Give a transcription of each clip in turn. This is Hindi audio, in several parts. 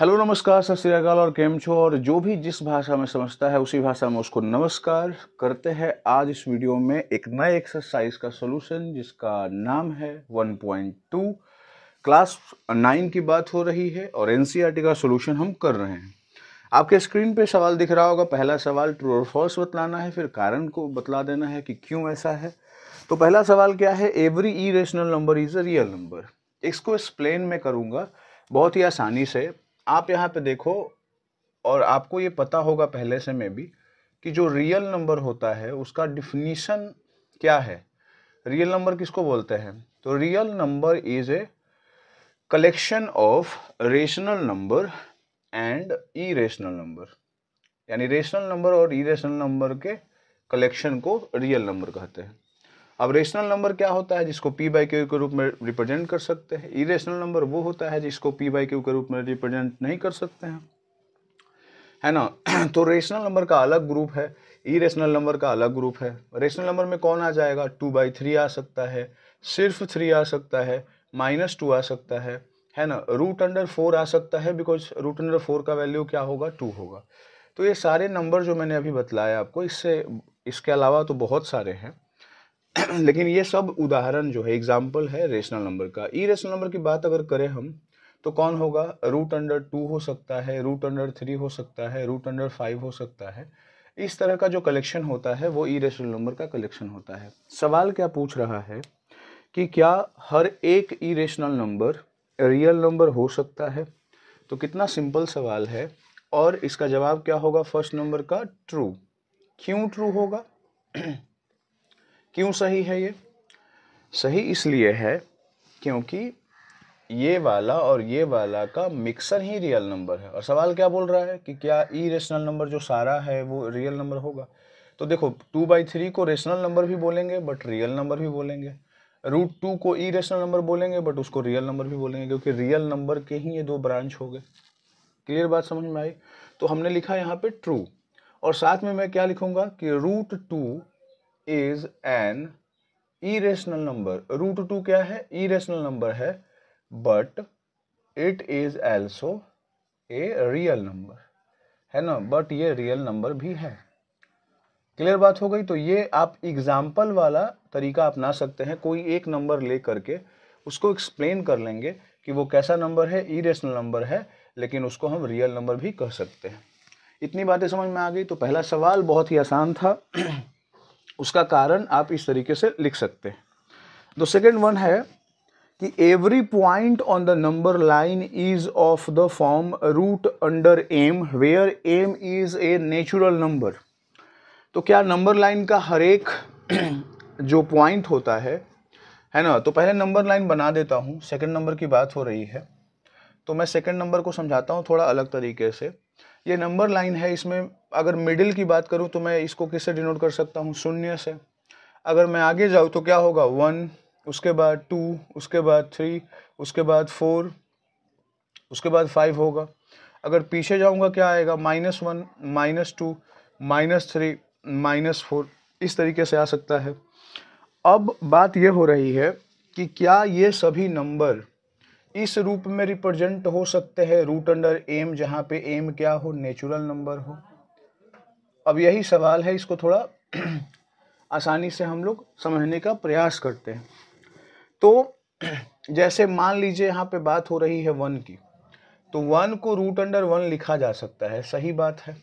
हेलो, नमस्कार, सत श्रीकाल और केम छो? और जो भी जिस भाषा में समझता है, उसी भाषा में उसको नमस्कार करते हैं। आज इस वीडियो में एक नए एक्सरसाइज का सॉल्यूशन जिसका नाम है 1.2 क्लास 9 की बात हो रही है और एनसीईआरटी का सॉल्यूशन हम कर रहे हैं। आपके स्क्रीन पे सवाल दिख रहा होगा, पहला सवाल ट्रू और फॉल्स बतलाना है, फिर कारण को बतला देना है कि क्यों ऐसा है। तो पहला सवाल क्या है? Every irrational number is a real number इसको एक्सप्लेन मैं करूँगा। बहुत ही आसानी से। आप यहाँ पे देखो, और आपको ये पता होगा पहले से में भी, कि जो रियल नंबर होता है, उसका डिफिनीशन क्या है? रियल नंबर किसको बोलते हैं? तो real number is a collection of rational number and irrational number यानी रेशनल नंबर और ई रेशनल नंबर के कलेक्शन को रियल नंबर कहते हैं। अब रेशनल नंबर क्या होता है, जिसको पी बाई क्यू के रूप में रिप्रेजेंट कर सकते हैं? इरेशनल नंबर वो होता है, जिसको पी बाई क्यू के रूप में रिप्रेजेंट नहीं कर सकते हैं। है ना? तो रेशनल नंबर का अलग ग्रुप है इरेशनल नंबर का अलग ग्रुप है। रेशनल नंबर में कौन आ जाएगा? टू बाई थ्री आ सकता है, सिर्फ़ थ्री आ सकता है माइनस टू आ सकता है। है ना? रूट अंडर फोर आ सकता है बिकॉज़ रूट अंडर फोर का वैल्यू क्या होगा? टू होगा। तो ये सारे नंबर जो मैंने अभी बतलाया आपको, इससे, इसके अलावा तो बहुत सारे हैं। लेकिन ये सब उदाहरण जो है एग्ज़ाम्पल है रेशनल नंबर का। ई रेशनल नंबर की बात अगर करें हम तो कौन होगा? रूट अंडर टू हो सकता है रूट अंडर थ्री हो सकता है रूट अंडर फाइव हो सकता है। इस तरह का जो कलेक्शन होता है, वो ई रेशनल नंबर का कलेक्शन होता है। सवाल क्या पूछ रहा है कि क्या हर एक irrational number real number हो सकता है? तो कितना सिंपल सवाल है। और इसका जवाब क्या होगा? फ़र्स्ट नंबर का ट्रू क्यों ट्रू होगा? क्यों सही है ये? सही इसलिए है क्योंकि ये वाला और ये वाला का मिक्सर ही रियल नंबर है। और सवाल क्या बोल रहा है कि क्या ई रेशनल नंबर जो सारा है वो रियल नंबर होगा? तो देखो टू बाई थ्री को रेशनल नंबर भी बोलेंगे बट रियल नंबर भी बोलेंगे। रूट टू को ई रेशनल नंबर बोलेंगे बट उसको रियल नंबर भी बोलेंगे, क्योंकि रियल नंबर के ही ये दो ब्रांच हो गए। क्लियर बात समझ में आई? तो हमने लिखा यहाँ पे ट्रू और साथ में मैं क्या लिखूँगा कि root two is an irrational number root two क्या है? इरेशनल नंबर है but it is also a real number है ना? बट ये रियल नंबर भी है। क्लियर बात हो गई? तो ये आप एग्ज़ाम्पल वाला तरीका अपना सकते हैं। कोई एक नंबर ले करके उसको एक्सप्लेन कर लेंगे कि वो कैसा नंबर है इरेशनल नंबर है, लेकिन उसको हम रियल नंबर भी कह सकते हैं। इतनी बातें समझ में आ गई? तो पहला सवाल बहुत ही आसान था। उसका कारण आप इस तरीके से लिख सकते हैं। द सेकेंड वन है कि every point on the number line is of the form root under m where m is a natural number तो क्या नंबर लाइन का हर एक जो पॉइंट होता है है ना? तो पहले नंबर लाइन बना देता हूँ। सेकंड नंबर की बात हो रही है। तो मैं सेकंड नंबर को समझाता हूँ थोड़ा अलग तरीके से। ये नंबर लाइन है इसमें। अगर मिडिल की बात करूँ तो मैं इसको किससे डिनोट कर सकता हूँ? शून्य से। अगर मैं आगे जाऊँ तो क्या होगा? वन, उसके बाद टू, उसके बाद थ्री, उसके बाद फोर, उसके बाद फाइव होगा। अगर पीछे जाऊँगा क्या आएगा? Minus one, minus two, minus three, minus four. इस तरीके से आ सकता है। अब बात यह हो रही है कि क्या ये सभी नंबर इस रूप में रिप्रेजेंट हो सकते हैं रूट अंडर एम जहाँ पे एम क्या हो? नेचुरल नंबर हो। अब यही सवाल है, इसको थोड़ा आसानी से हम लोग समझने का प्रयास करते हैं। तो जैसे मान लीजिए यहाँ पे बात हो रही है वन की तो वन को रूट अंडर वन लिखा जा सकता है। सही बात है।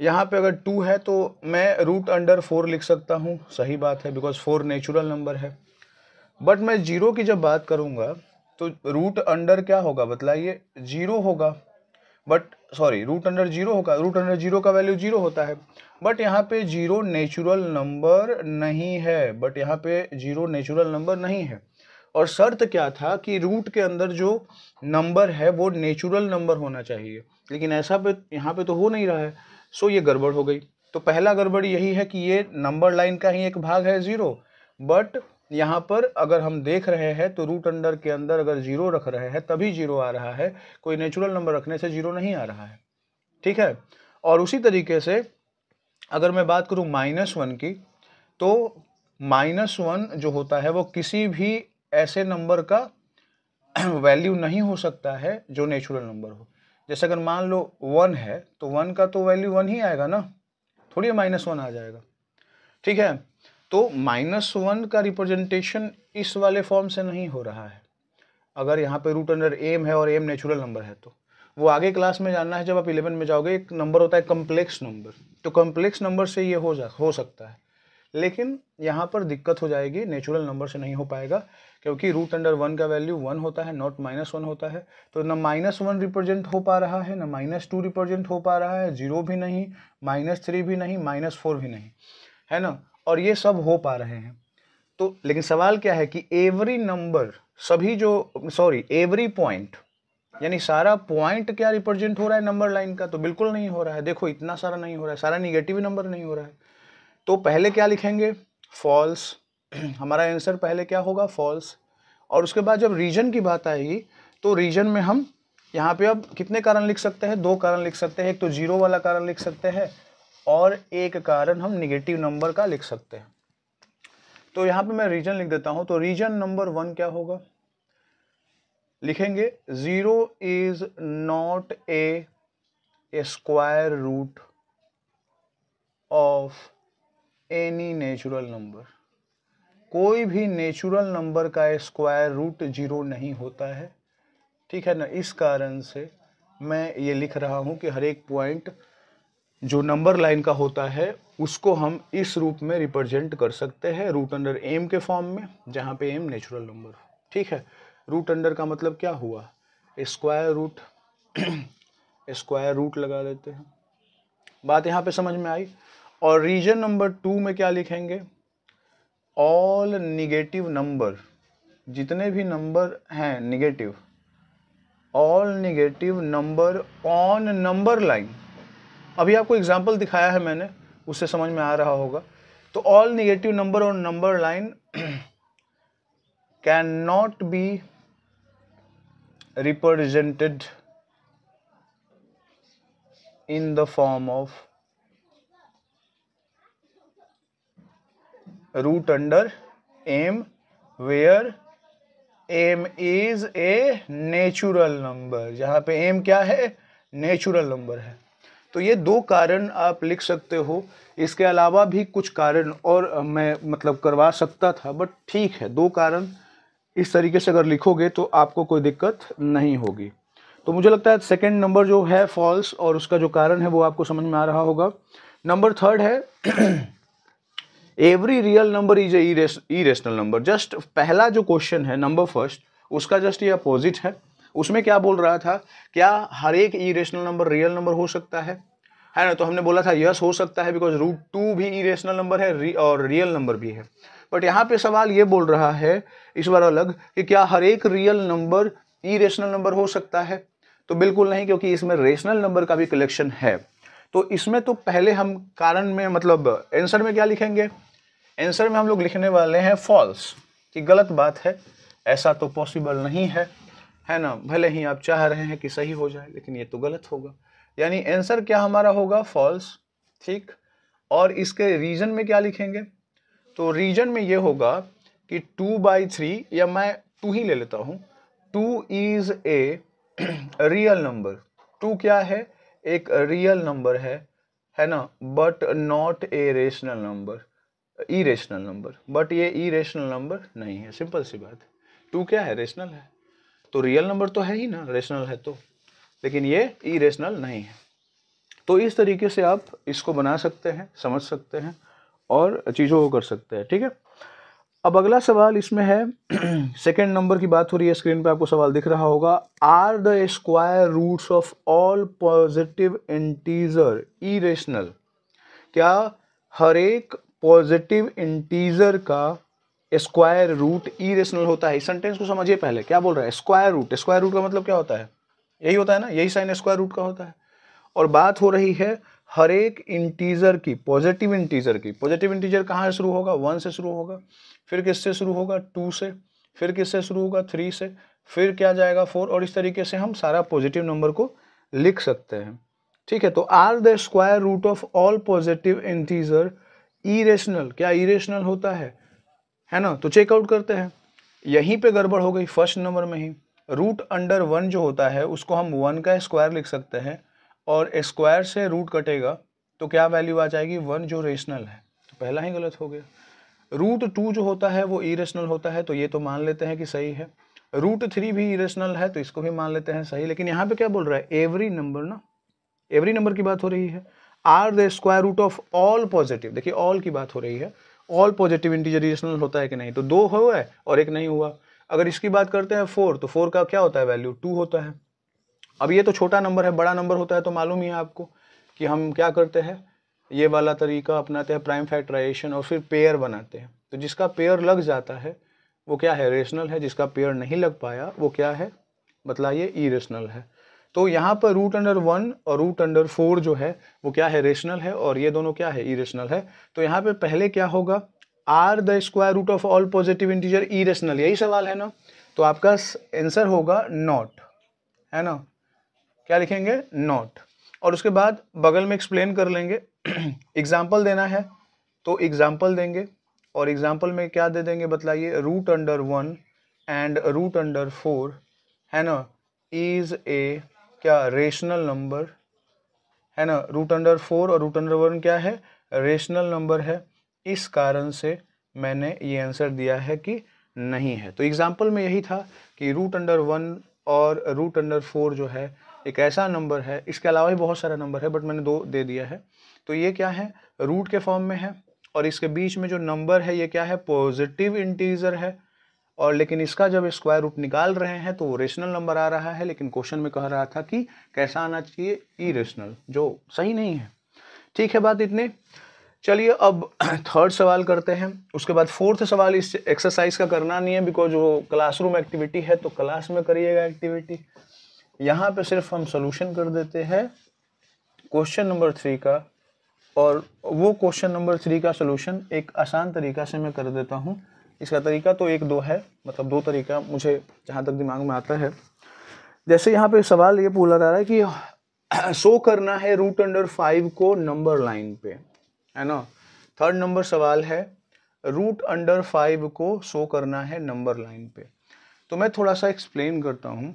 यहाँ पे अगर टू है तो मैं रूट अंडर फोर लिख सकता हूँ। सही बात है बिकॉज़ फोर नेचुरल नंबर है। बट मैं ज़ीरो की जब बात करूँगा तो रूट अंडर क्या होगा? बतलाइए। ज़ीरो होगा। But sorry root under zero होगा। रूट अंडर ज़ीरो का वैल्यू ज़ीरो होता है। बट यहाँ पे ज़ीरो नेचुरल नंबर नहीं है। बट यहाँ पे ज़ीरो नेचुरल नंबर नहीं है। और शर्त क्या था कि रूट के अंदर जो नंबर है, वो नेचुरल नंबर होना चाहिए। लेकिन ऐसा पे, यहाँ पे तो हो नहीं रहा है। सो ये गड़बड़ हो गई। तो पहला गड़बड़ यही है कि ये नंबर लाइन का ही एक भाग है ज़ीरो बट यहाँ पर अगर हम देख रहे हैं तो रूट अंडर के अंदर अगर ज़ीरो रख रहे हैं, तभी ज़ीरो आ रहा है। कोई नेचुरल नंबर रखने से ज़ीरो नहीं आ रहा है। ठीक है? और उसी तरीके से अगर मैं बात करूँ माइनस वन की तो माइनस वन जो होता है, वो किसी भी ऐसे नंबर का वैल्यू नहीं हो सकता है जो नेचुरल नंबर हो। जैसे अगर मान लो वन है तो वन का तो वैल्यू वन ही आएगा ना? थोड़ी माइनस वन आ जाएगा। ठीक है? तो माइनस वन का रिप्रेजेंटेशन इस वाले फॉर्म से नहीं हो रहा है। अगर यहाँ पे रूट अंडर एम है और एम नेचुरल नंबर है तो। वो आगे क्लास में जानना है, जब आप इलेवन में जाओगे, एक नंबर होता है कम्प्लेक्स नंबर तो कम्प्लेक्स नंबर से ये हो जा, हो सकता है। लेकिन यहाँ पर दिक्कत हो जाएगी नेचुरल नंबर से नहीं हो पाएगा, क्योंकि रूट अंडर वन का वैल्यू वन होता है नॉट माइनस वन होता है। तो ना माइनस वन रिप्रेजेंट हो पा रहा है, ना माइनस टू रिप्रेजेंट हो पा रहा है ज़ीरो भी नहीं माइनस थ्री भी नहीं माइनस फोर भी नहीं। है ना? और ये सब हो पा रहे हैं। तो लेकिन सवाल क्या है कि एवरी नंबर सभी जो सॉरी एवरी पॉइंट यानी सारा पॉइंट क्या रिप्रेजेंट हो रहा है नंबर लाइन का? तो बिल्कुल नहीं हो रहा है। देखो, इतना सारा नहीं हो रहा है। सारा निगेटिव नंबर नहीं हो रहा है। तो पहले क्या लिखेंगे? फॉल्स हमारा आंसर पहले क्या होगा? फॉल्स और उसके बाद जब रीजन की बात आएगी तो रीजन में हम, यहाँ पे अब कितने कारण लिख सकते हैं? दो कारण लिख सकते हैं। एक तो ज़ीरो वाला कारण लिख सकते हैं। और एक कारण हम निगेटिव नंबर का लिख सकते हैं। तो यहाँ पे मैं रीजन लिख देता हूँ तो रीजन नंबर वन क्या होगा? लिखेंगे zero is not a square root of any natural number कोई भी नेचुरल नंबर का स्क्वायर रूट ज़ीरो नहीं होता है। ठीक है ना? इस कारण से मैं ये लिख रहा हूँ कि हर एक पॉइंट जो नंबर लाइन का होता है, उसको हम इस रूप में रिप्रेजेंट कर सकते हैं रूट अंडर एम के फॉर्म में, जहाँ पे एम नेचुरल नंबर ठीक है? रूट अंडर का मतलब क्या हुआ? स्क्वायर रूट स्क्वायर रूट लगा देते हैं। बात यहाँ पे समझ में आई? और रीजन नंबर टू में क्या लिखेंगे? ऑल निगेटिव नंबर, जितने भी नंबर हैं negative, all negative number on number line. अभी आपको एग्जांपल दिखाया है मैंने, उससे समझ में आ रहा होगा। तो ऑल निगेटिव नंबर और number line can not be represented in the form of root under m, where m is a natural number जहाँ पे m क्या है? नेचुरल नंबर है। तो ये दो कारण आप लिख सकते हो। इसके अलावा भी कुछ कारण और मैं मतलब करवा सकता था, बट ठीक है, दो कारण इस तरीके से अगर लिखोगे तो आपको कोई दिक्कत नहीं होगी। तो मुझे लगता है सेकेंड नंबर जो है फॉल्स और उसका जो कारण है वो आपको समझ में आ रहा होगा। नंबर थर्ड है every real number is a rational number just पहला जो क्वेश्चन है नंबर फ़र्स्ट उसका जस्ट ये अपोजिट है। उसमें क्या बोल रहा था? क्या हर एक irrational number real number हो सकता है? है ना? तो हमने बोला था यस हो सकता है बिकॉज़ रूट टू भी ई रेशनल नंबर है और रियल नंबर भी है। बट यहाँ पे सवाल ये बोल रहा है, इस बार अलग, कि क्या हर एक real number irrational number हो सकता है? तो बिल्कुल नहीं, क्योंकि इसमें रेशनल नंबर का भी कलेक्शन है। तो इसमें तो पहले हम कारण में मतलब आंसर में क्या लिखेंगे? आंसर में हम लोग लिखने वाले हैं फॉल्स कि गलत बात है। ऐसा तो पॉसिबल नहीं है। है ना? भले ही आप चाह रहे हैं कि सही हो जाए, लेकिन ये तो गलत होगा। यानी आंसर क्या हमारा होगा? फॉल्स ठीक? और इसके रीजन में क्या लिखेंगे? तो रीजन में ये होगा कि टू बाई थ्री या मैं टू ही ले लेता हूँ। Two is a real number two क्या है? एक रियल नंबर है है ना? But not a rational number irrational number but ये ई रेशनल नंबर नहीं है. सिंपल सी बात टू क्या है? रेशनल है। तो रियल नंबर तो है ही ना? रेशनल है तो। लेकिन ये ई रेशनल नहीं है। तो इस तरीके से आप इसको बना सकते हैं, समझ सकते हैं और चीज़ों को कर सकते हैं, ठीक है? अब अगला सवाल इसमें है सेकेंड नंबर की बात हो रही है स्क्रीन पे आपको सवाल दिख रहा होगा। Are the square roots of all positive integer irrational क्या हर एक पॉजिटिव इंटीजर का स्क्वायर रूट इरेशनल होता है? इस सेंटेंस को समझिए पहले। क्या बोल रहा है? स्क्वायर रूट स्क्वायर रूट का मतलब क्या होता है? यही होता है ना, यही साइन स्क्वायर रूट का होता है। और बात हो रही है हर एक इंटीजर की पॉजिटिव इंटीजर की। पॉजिटिव इंटीजर कहाँ से शुरू होगा? वन से शुरू होगा। फिर किससे शुरू होगा? टू से। फिर किससे शुरू होगा? थ्री से। फिर क्या जाएगा? फोर और इस तरीके से हम सारा पॉजिटिव नंबर को लिख सकते हैं। ठीक है तो are the square root of all positive integer irrational क्या इरेशनल होता है? है ना? तो चेकआउट करते हैं। यहीं पे गड़बड़ हो गई फ़र्स्ट नंबर में ही। रूट अंडर वन जो होता है, उसको हम वन का स्क्वायर लिख सकते हैं और स्क्वायर से रूट कटेगा तो क्या वैल्यू आ जाएगी? वन जो रेशनल है। तो पहला ही गलत हो गया। रूट टू जो होता है, वो इरेशनल होता है तो ये तो मान लेते हैं कि सही है। रूट थ्री भी इरेशनल है तो इसको भी मान लेते हैं सही। लेकिन यहाँ पे क्या बोल रहा है? एवरी नंबर ना एवरी नंबर की बात हो रही है। Are the square root of all positive देखिए ऑल की बात हो रही है। ऑल पॉजिटिव इंटीजर इरेशनल होता है कि नहीं? तो दो हुआ है और एक नहीं हुआ। अगर इसकी बात करते हैं फोर तो फोर का क्या होता है वैल्यू टू होता है। अब ये तो छोटा नंबर है, बड़ा नंबर होता है तो मालूम ही है आपको कि हम क्या करते हैं। ये वाला तरीका अपनाते हैं प्राइम फैक्टराइजेशन और फिर पेयर बनाते हैं। तो जिसका पेयर लग जाता है, वो क्या है? रेशनल है। जिसका पेयर नहीं लग पाया, वो क्या है? बतलाइए रेशनल है। तो यहाँ पर रूट अंडर वन और रूट अंडर फोर जो है, वो क्या है? रेशनल है और ये दोनों क्या है? ई रेशनल है। तो यहाँ पे पहले क्या होगा? Are the square root of all positive integer irrational यही सवाल है ना? तो आपका आंसर होगा नॉट है ना? क्या लिखेंगे? नॉट और उसके बाद बगल में एक्सप्लेन कर लेंगे। एग्ज़ाम्पल देना है तो एग्ज़ाम्पल देंगे। और एग्ज़ाम्पल में क्या दे देंगे बतलाइए? Root under one and root under four है ना? इज़ ए क्या? रेशनल नंबर है ना? रूट अंडर फोर और रूट अंडर वन क्या है? रेशनल नंबर है। इस कारण से मैंने ये आंसर दिया है कि नहीं है। तो एग्ज़ाम्पल में यही था कि रूट अंडर वन और रूट अंडर फोर जो है, एक ऐसा नंबर है। इसके अलावा भी बहुत सारा नंबर है बट मैंने दो दे दिया है। तो ये क्या है? रूट के फॉर्म में है और इसके बीच में जो नंबर है, ये क्या है? पॉजिटिव इंटीजर है। और लेकिन इसका जब स्क्वायर रूट निकाल रहे हैं तो वो रेशनल नंबर आ रहा है, लेकिन क्वेश्चन में कह रहा था कि कैसा आना चाहिए? ई रेशनल जो सही नहीं है। ठीक है बात इतने। चलिए अब थर्ड सवाल करते हैं। उसके बाद फोर्थ सवाल इस एक्सरसाइज का करना नहीं है बिकॉज़ वो क्लासरूम एक्टिविटी है तो क्लास में करिएगा एक्टिविटी यहाँ पे सिर्फ़ हम सोल्यूशन कर देते हैं। क्वेश्चन नंबर थ्री का। और वो क्वेश्चन नंबर थ्री का सोल्यूशन एक आसान तरीका से मैं कर देता हूँ। इसका तरीका तो एक दो है मतलब दो तरीका मुझे जहाँ तक दिमाग में आता है। जैसे यहाँ पे सवाल ये पूछा जा रहा है कि शो करना है रूट अंडर फाइव को नंबर लाइन पे। है ना? थर्ड नंबर सवाल है रूट अंडर फाइव को शो करना है नंबर लाइन पे। तो मैं थोड़ा सा एक्सप्लेन करता हूँ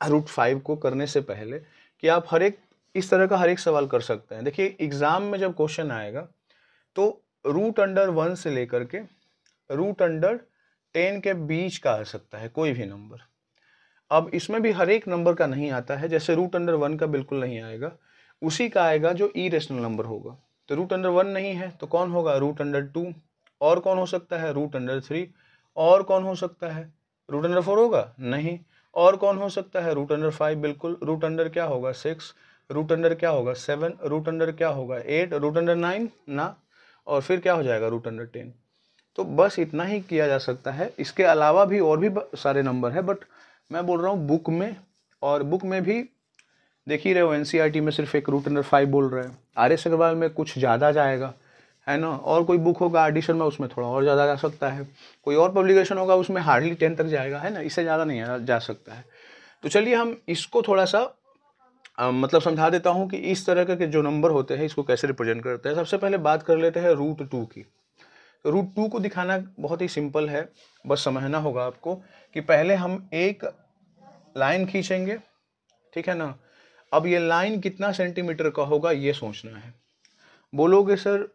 रूट फाइव को करने से पहले कि आप हर एक, इस तरह का हर एक सवाल कर सकते हैं। देखिए एग्ज़ाम में जब क्वेश्चन आएगा तो रूट अंडर वन से लेकर के रूट अंडर टेन के बीच का आ सकता है, कोई भी नंबर अब इसमें भी हर एक नंबर का नहीं आता है, जैसे रूट अंडर वन का बिल्कुल नहीं आएगा, उसी का आएगा जो ई रेशनल नंबर होगा। तो रूट अंडर वन नहीं है तो कौन होगा? रूट अंडर टू और कौन हो सकता है? रूट अंडर थ्री और कौन हो सकता है? रूट अंडर फोर होगा? नहीं. और कौन हो सकता है? रूट अंडर फाइव बिल्कुल. रूट अंडर क्या होगा? सिक्स रूट अंडर क्या होगा? सेवन रूट अंडर क्या होगा? एट रूट अंडर नाइन ना. और फिर क्या हो जाएगा? रूट अंडर टेन तो बस इतना ही किया जा सकता है। इसके अलावा भी और भी सारे नंबर है बट मैं बोल रहा हूँ बुक में और बुक में भी देख ही रहे हो एन में सिर्फ़ एक रूट अंडर फाइव बोल रहे हैं। आर एस अग्रवाल में कुछ ज़्यादा जाएगा है ना? और कोई बुक होगा एडिशन में उसमें थोड़ा और ज़्यादा जा सकता है। कोई और पब्लिकेशन होगा उसमें हार्डली टेन तक जाएगा है ना? इससे ज़्यादा नहीं जा सकता है। तो चलिए हम इसको थोड़ा सा आ, मतलब समझा देता हूँ कि इस तरह के जो नंबर होते हैं इसको कैसे रिप्रेजेंट करते हैं। सबसे पहले बात कर लेते हैं रूट टू की। तो रूट टू को दिखाना बहुत ही सिंपल है बस समझना होगा आपको कि पहले हम एक लाइन खींचेंगे ठीक है ना? अब ये लाइन कितना सेंटीमीटर का होगा, ये सोचना है। बोलोगे, सर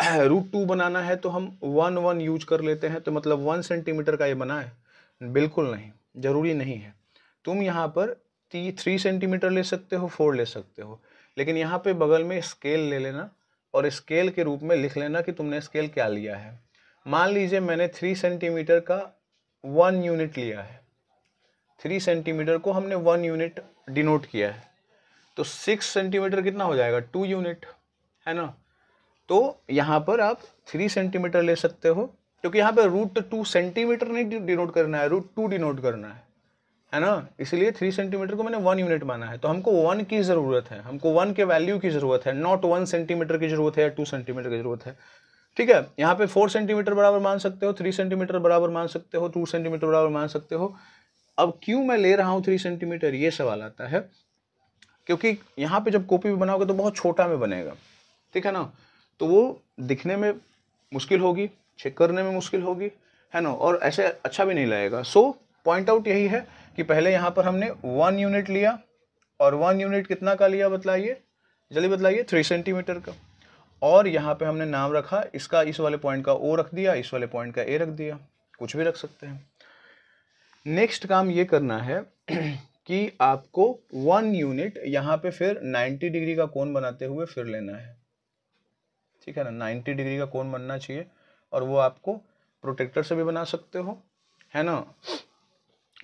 रूट टू बनाना है तो हम वन वन यूज़ कर लेते हैं तो मतलब वन सेंटीमीटर का ये बना है? बिल्कुल नहीं, ज़रूरी नहीं है। तुम यहाँ पर ती थ्री सेंटीमीटर ले सकते हो फोर ले सकते हो, लेकिन यहाँ पे बगल में स्केल ले लेना और स्केल के रूप में लिख लेना कि तुमने स्केल क्या लिया है। मान लीजिए मैंने थ्री सेंटीमीटर का वन यूनिट लिया है। थ्री सेंटीमीटर को हमने वन यूनिट डिनोट किया है। तो सिक्स सेंटीमीटर कितना हो जाएगा? टू यूनिट है ना? तो यहाँ पर आप थ्री सेंटीमीटर ले सकते हो, क्योंकि यहाँ पर रूट टू सेंटीमीटर नहीं डिनोट करना है रूट टू डिनोट करना है है ना? इसलिए थ्री सेंटीमीटर को मैंने वन यूनिट माना है। तो हमको वन की ज़रूरत है, हमको वन के वैल्यू की ज़रूरत है नॉट वन सेंटीमीटर की ज़रूरत है या टू सेंटीमीटर की ज़रूरत है। ठीक है? यहाँ पे फोर सेंटीमीटर बराबर मान सकते हो थ्री सेंटीमीटर बराबर मान सकते हो टू सेंटीमीटर बराबर मान सकते हो। अब क्यों मैं ले रहा हूँ थ्री सेंटीमीटर ये सवाल आता है। क्योंकि यहाँ पे जब कॉपी भी बनाओगे तो बहुत छोटा में बनेगा। ठीक है ना? तो वो दिखने में मुश्किल होगी चेक करने में मुश्किल होगी, है ना? और ऐसे अच्छा भी नहीं लगेगा। सो पॉइंट आउट यही है कि पहले यहाँ पर हमने वन यूनिट लिया और वन यूनिट कितना का लिया बतलाइए? जल्दी बतलाइए थ्री सेंटीमीटर का। और यहाँ पे हमने नाम रखा, इसका इस वाले पॉइंट का ओ रख दिया, इस वाले पॉइंट का ए रख दिया। कुछ भी रख सकते हैं। नेक्स्ट काम ये करना है कि आपको वन यूनिट यहाँ पे फिर 90 डिग्री का कोण बनाते हुए फिर लेना है। ठीक है ना? 90 डिग्री का कोण बनना चाहिए और वो आपको प्रोटेक्टर से भी बना सकते हो, है ना?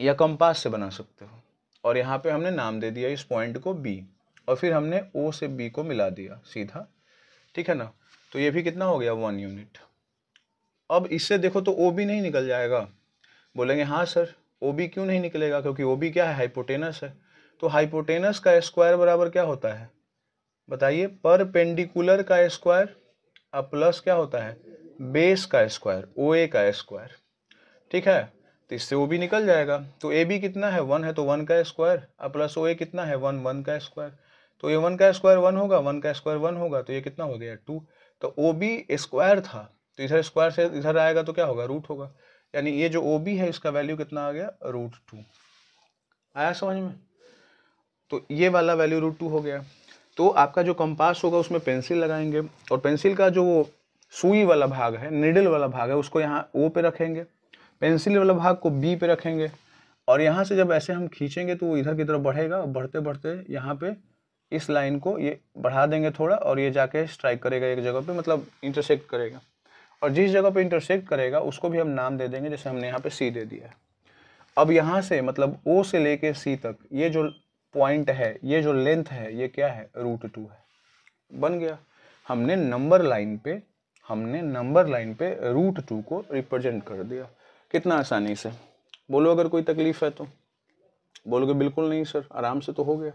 या कंपास से बना सकते हो। और यहाँ पे हमने नाम दे दिया इस पॉइंट को बी और फिर हमने ओ से बी को मिला दिया सीधा। ठीक है ना? तो ये भी कितना हो गया वन यूनिट अब इससे देखो तो ओ भी नहीं निकल जाएगा। बोलेंगे हाँ सर ओ बी क्यों नहीं निकलेगा? क्योंकि ओ बी क्या है? हाइपोटेनस है। तो हाइपोटेनस का स्क्वायर बराबर क्या होता है? बताइए पर पेंडिकुलर का स्क्वायर अब प्लस क्या होता है? बेस का स्क्वायर ओ ए का स्क्वायर ठीक है? तो इससे ओ भी निकल जाएगा। तो ए बी कितना है? वन है तो वन का स्क्वायर और प्लस ओ ए कितना है? वन वन का स्क्वायर तो ये वन का स्क्वायर वन होगा वन का स्क्वायर वन होगा तो ये कितना हो गया? टू तो ओ बी स्क्वायर था। तो इधर स्क्वायर से इधर आएगा तो क्या होगा? रूट होगा। यानी ये जो ओ बी है, इसका वैल्यू कितना आ गया? रूट टू आया समझ में? तो ये वाला वैल्यू रूट टू हो गया। तो आपका जो कंपास होगा, उसमें पेंसिल लगाएँगे और पेंसिल का जो वो सुई वाला भाग है निडल वाला भाग है, उसको यहाँ ओ पे रखेंगे। पेंसिल वाला भाग को बी पे रखेंगे और यहाँ से जब ऐसे हम खींचेंगे तो वो इधर की तरफ़ बढ़ेगा बढ़ते बढ़ते यहाँ पे इस लाइन को ये बढ़ा देंगे थोड़ा और ये जाके स्ट्राइक करेगा एक जगह पे मतलब इंटरसेक्ट करेगा। और जिस जगह पे इंटरसेक्ट करेगा, उसको भी हम नाम दे देंगे, जैसे हमने यहाँ पे सी दे दिया अब यहाँ से मतलब ओ से लेके सी तक, ये जो पॉइंट है, ये जो लेंथ है, ये क्या है? रूट टू है। बन गया। हमने नंबर लाइन पे, हमने नंबर लाइन पे रूट टू को रिप्रेजेंट कर दिया। कितना आसानी से। बोलो, अगर कोई तकलीफ़ है तो। बोलोगे, बिल्कुल नहीं, सर, आराम से तो हो गया।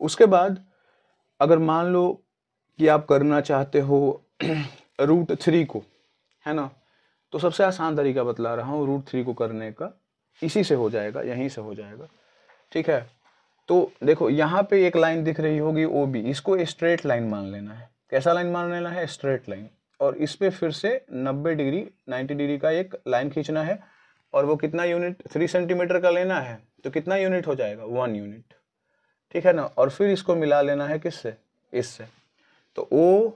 उसके बाद, अगर मान लो कि आप करना चाहते हो रूट थ्री को है ना? तो सबसे आसान तरीका बतला रहा हूँ रूट थ्री को करने का। इसी से हो जाएगा, यहीं से हो जाएगा। ठीक है? तो देखो, यहाँ पे एक लाइन दिख रही होगी ओ बी इसको स्ट्रेट लाइन मान लेना है। कैसा लाइन मान लेना है? स्ट्रेट लाइन और इस पर फिर से 90 डिग्री 90 डिग्री का एक लाइन खींचना है। और वो कितना यूनिट थ्री सेंटीमीटर का लेना है। तो कितना यूनिट हो जाएगा? वन यूनिट ठीक है ना? और फिर इसको मिला लेना है किससे? इससे। तो ओ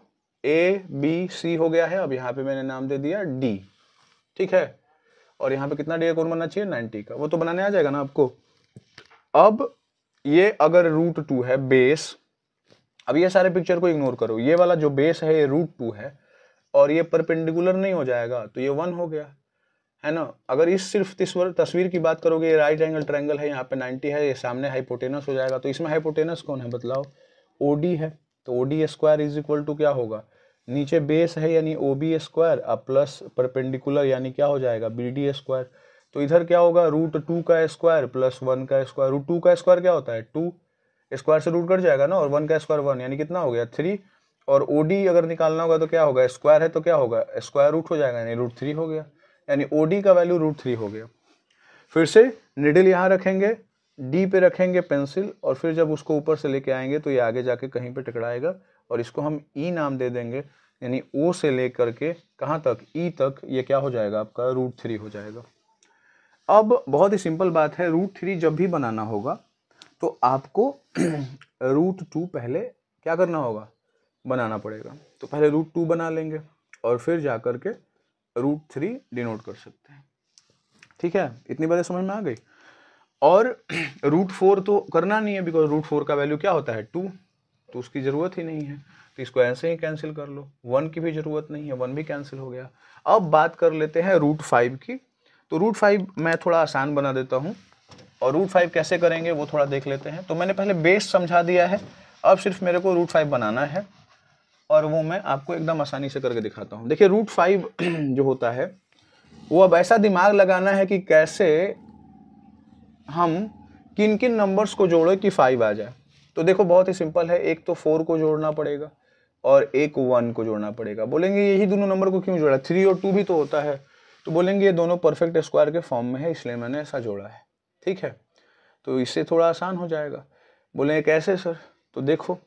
ए बी सी हो गया है। अब यहाँ पे मैंने नाम दे दिया डी ठीक है? और यहाँ पे कितना डी का बनना चाहिए? नाइन्टी का। वो तो बनाने आ जाएगा ना आपको। अब ये अगर रूट टू है बेस अब ये सारे पिक्चर को इग्नोर करो। ये वाला जो बेस है, ये रूट टू है, और ये परपेंडिकुलर नहीं हो जाएगा तो ये वन हो गया। है ना? अगर इस सिर्फ़ तस्वीर की बात करोगे, ये राइट एंगल ट्रायंगल है, यहाँ पे 90 है, ये सामने हाइपोटेनस हो जाएगा। तो इसमें हाइपोटेनस कौन है, बतलाओ? ओडी है। तो OD square is equal to क्या होगा? नीचे बेस है यानी ओ बी स्क्वायर अब प्लस परपेंडिकुलर यानी क्या हो जाएगा? बी डी स्क्वायर तो इधर क्या होगा? रूट टू का स्क्वायर प्लस वन का स्क्वायर रूट टू का स्क्वायर क्या होता है? टू स्क्वायर से रूट कट जाएगा ना और वन का स्क्वायर वन यानी कितना हो गया? थ्री और ओ डी अगर निकालना होगा तो क्या होगा? स्क्वायर है तो क्या होगा? स्क्वायर रूट हो जाएगा, यानी रूट थ्री हो गया। यानी ओ डी का वैल्यू रूट थ्री हो गया। फिर से निडल यहाँ रखेंगे डी पे रखेंगे पेंसिल और फिर जब उसको ऊपर से लेके आएँगे तो ये आगे जाके कहीं पे टकराएगा। और इसको हम ई e नाम दे देंगे, यानी ओ से लेकर के कहाँ तक? ई e तक, ये क्या हो जाएगा आपका? रूट थ्री हो जाएगा। अब बहुत ही सिंपल बात है रूट थ्री जब भी बनाना होगा तो आपको रूट टू पहले क्या करना होगा? बनाना पड़ेगा। तो पहले रूट टू बना लेंगे और फिर जा कर के रूट थ्री डिनोट कर सकते हैं। ठीक है? इतनी बातें समझ में आ गई? और रूट फोर तो करना नहीं है बिकॉज़ रूट फोर का वैल्यू क्या होता है? टू तो उसकी ज़रूरत ही नहीं है। तो इसको ऐसे ही कैंसिल कर लो। वन की भी ज़रूरत नहीं है वन भी कैंसिल हो गया। अब बात कर लेते हैं रूट फाइव की। तो रूट फाइव मैं थोड़ा आसान बना देता हूँ। और रूट फाइव कैसे करेंगे वो थोड़ा देख लेते हैं। तो मैंने पहले बेस समझा दिया है। अब सिर्फ़ मेरे को रूट फाइव बनाना है। और वो मैं आपको एकदम आसानी से करके दिखाता हूँ। देखिए रूट फाइव जो होता है, वो अब ऐसा दिमाग लगाना है कि कैसे हम किन किन नंबर्स को जोड़े कि फाइव आ जाए। तो देखो, बहुत ही सिंपल है। एक तो फोर को जोड़ना पड़ेगा और एक वन को जोड़ना पड़ेगा। बोलेंगे यही दोनों नंबर को क्यों जोड़ा? थ्री और टू भी तो होता है। तो बोलेंगे ये दोनों परफेक्ट स्क्वायर के फॉर्म में है, इसलिए मैंने ऐसा जोड़ा है। ठीक है? तो इससे थोड़ा आसान हो जाएगा। बोलेंगे कैसे सर तो देखो,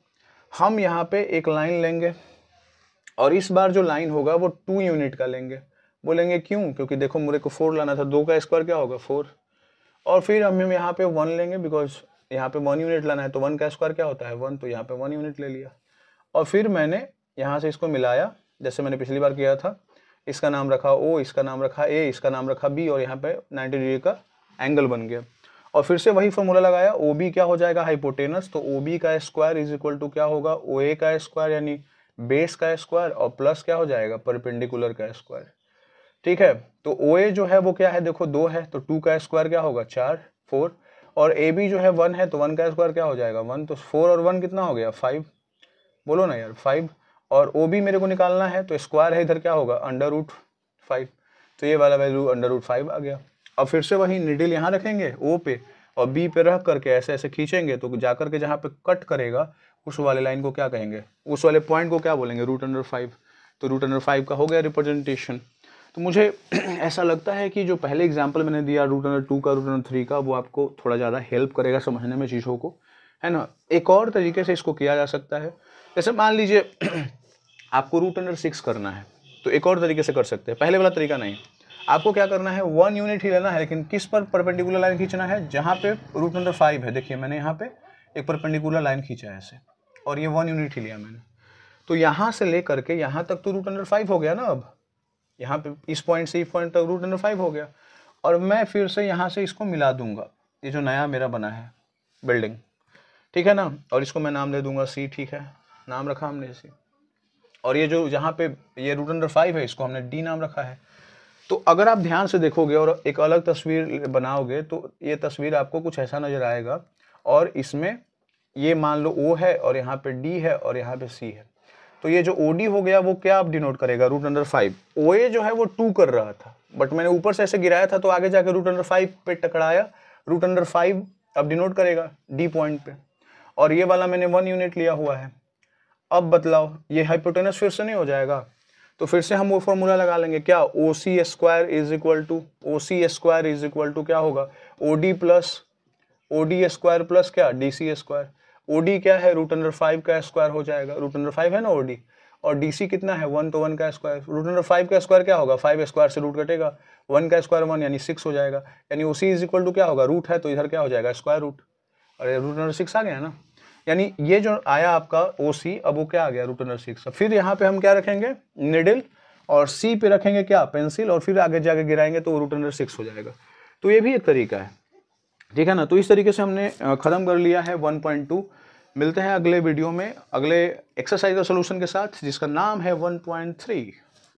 हम यहाँ पे एक लाइन लेंगे और इस बार जो लाइन होगा वो टू यूनिट का लेंगे। बोलेंगे, क्यों? क्योंकि देखो, मुझे को फोर लाना था। दो का स्क्वायर क्या होगा? फोर और फिर हम हम यहाँ पे वन लेंगे बिकॉज़ यहाँ पे वन यूनिट लाना है तो वन का स्क्वायर क्या होता है? वन तो यहाँ पे वन यूनिट ले लिया। और फिर मैंने यहाँ से इसको मिलाया, जैसे मैंने पिछली बार किया था। इसका नाम रखा ओ इसका नाम रखा ए इसका नाम रखा बी और यहाँ पे 90 डिग्री का एंगल बन गया। और फिर से वही फॉर्मूला लगाया ओ बी क्या हो जाएगा? हाइपोटेनस तो ओ बी का स्क्वायर इज़ इक्वल टू क्या होगा? ओ ए का स्क्वायर यानी बेस का स्क्वायर और प्लस क्या हो जाएगा? परपेंडिकुलर का स्क्वायर ठीक है? तो ओ ए जो है वो क्या है? देखो, दो है तो टू का स्क्वायर क्या होगा? चार फोर और ए बी जो है वन है तो वन का स्क्वायर क्या हो जाएगा? वन तो फोर और वन कितना हो गया? फाइव बोलो ना यार फाइव और ओ बी मेरे को निकालना है तो स्क्वायर है, इधर क्या होगा? अंडर रूट फाइव तो ये वाला वैल्यू अंडर रूट फाइव आ गया। अब फिर से वही निडिल यहाँ रखेंगे ओ पे, और बी पे रख करके ऐसे ऐसे खींचेंगे तो जा करके जहाँ पे कट करेगा, उस वाले लाइन को क्या कहेंगे? उस वाले पॉइंट को क्या बोलेंगे? रूट अंडर फाइव तो रूट अंडर फाइव का हो गया रिप्रेजेंटेशन तो मुझे ऐसा लगता है कि जो पहले एग्ज़ाम्पल मैंने दिया रूट अंडर टू का रूट अंडर थ्री का, वो आपको थोड़ा ज़्यादा हेल्प करेगा समझने में चीज़ों को, है ना? एक और तरीके से इसको किया जा सकता है। जैसे मान लीजिए आपको रूट अंडर सिक्स करना है तो एक और तरीके से कर सकते हैं। पहले वाला तरीका नहीं। आपको क्या करना है वन यूनिट ही लेना है, लेकिन किस पर परपेंडिकुलर लाइन खींचना है? जहाँ पे रूट अंडर फाइव है। देखिए, मैंने यहाँ पे एक परपेंडिकुलर लाइन खींचा है ऐसे, और ये वन यूनिट ही लिया मैंने। तो यहाँ से ले करके यहाँ तक तो रूट अंडर फाइव हो गया ना अब? यहाँ पे इस पॉइंट से इस पॉइंट तक रूट अंडर फाइव हो गया। और मैं फिर से यहाँ से इसको मिला दूँगा। ये जो नया मेरा बना है बिल्डिंग ठीक है ना? और इसको मैं नाम दे दूँगा सी ठीक है? नाम रखा हमने सी और ये जो यहाँ पे ये रूट अंडर फाइव है, इसको हमने डी नाम रखा है। तो अगर आप ध्यान से देखोगे और एक अलग तस्वीर बनाओगे तो ये तस्वीर आपको कुछ ऐसा नज़र आएगा। और इसमें ये मान लो ओ है और यहाँ पे डी है और यहाँ पे सी है। तो ये जो डी हो गया, वो क्या आप डिनोट करेगा? Root under five O A जो है, वो टू कर रहा था बट मैंने ऊपर से ऐसे गिराया था तो आगे जाके रूट अंडर फाइव पे टकराया। रूट अंडर फाइव अब डिनोट करेगा डी पॉइंट पे। और ये वाला मैंने वन यूनिट लिया हुआ है। अब बतलाओ ये हाइपोटेनस फिर से नहीं हो जाएगा। तो फिर से हम वो फॉर्मूला लगा लेंगे। क्या O C square is equal to O C square is equal to क्या होगा? O D plus O D square plus क्या? D C square O D क्या है? रूट अंडर फाइव का स्क्वायर हो जाएगा। रूट अंडर फाइव है ना ओडी और डी सी कितना है? वन तो वन का स्क्वायर रूट अंडर फाइव का स्क्वायर क्या होगा? फाइव स्क्वायर से रूट कटेगा। वन का स्क्वायर वन यानी सिक्स हो जाएगा। यानी O C is equal to क्या होगा? रूट है तो इधर क्या हो जाएगा? स्क्वायर रूट और रूट अंडर सिक्स आ गया ना? यानी ये जो आया आपका ओ सी अब वो क्या आ गया? रूट अंडर सिक्स फिर यहाँ पे हम क्या रखेंगे? निडिल और सी पे रखेंगे क्या? पेंसिल और फिर आगे जाके गिराएँगे तो वो रूट अंडर सिक्स हो जाएगा। तो ये भी एक तरीका है। ठीक है ना तो इस तरीके से हमने ख़त्म कर लिया है 1.2 मिलते हैं अगले वीडियो में, अगले एक्सरसाइज का सोल्यूशन के साथ, जिसका नाम है 1.3